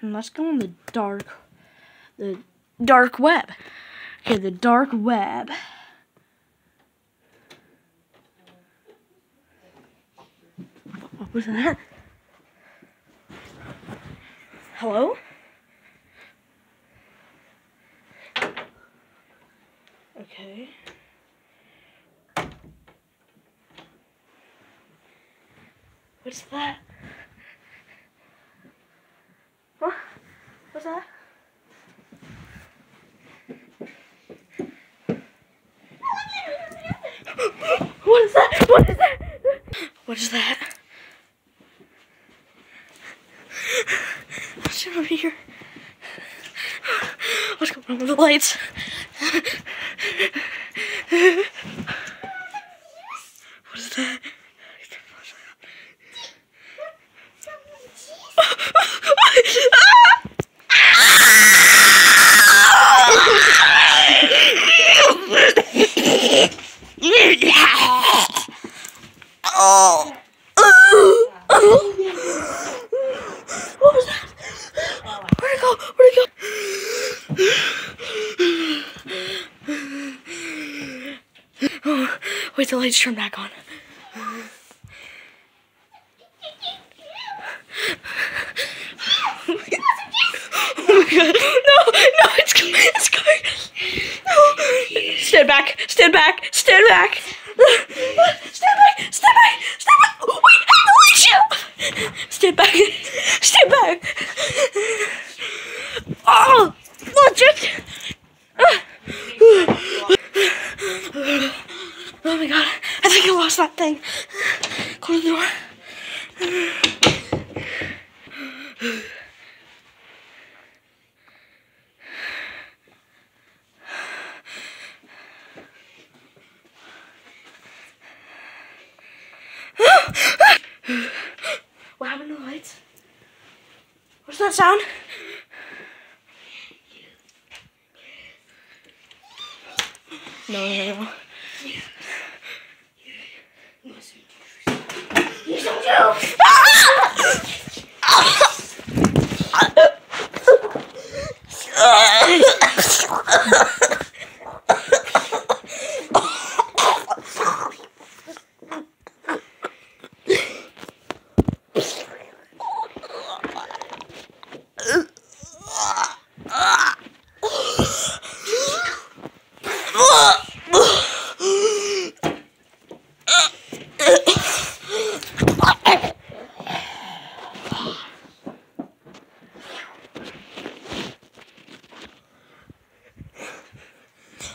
And let's go on the dark, the dark web. Okay, the dark web. What was that? Hello? Okay. What's that? What? What's that? What is that? What is that? What is that? What's over here? What's going on with the lights? What is that? Oh. What was that? Where'd it go? Where'd it go? Oh, wait, the lights turn back on. Oh my god. No, no, it's coming. It's coming. Stand back. Stand back. Stand back. Stand back. Stand back. Stand back. Oh, wait, Stand back. Stand back. Oh, logic. Oh my god. I think I lost that thing. Close the door. What happened to the lights? What's that sound? No, no, no.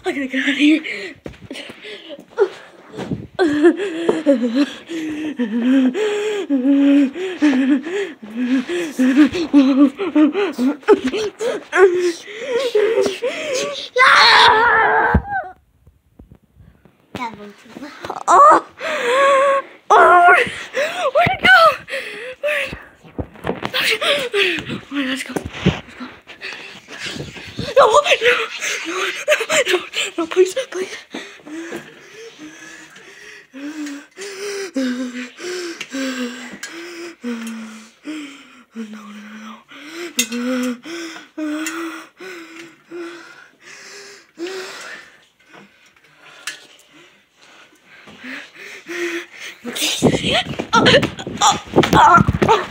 I gotta get out of here. Oh, oh, where, where'd it go? Where? Oh my God, let's go. Let's go. No, no, no, no, no, no, please, please. No, no, no, no. Uh, uh, uh.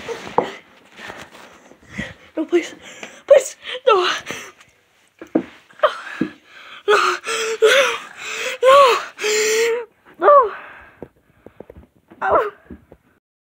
No, please, please. No, Ah!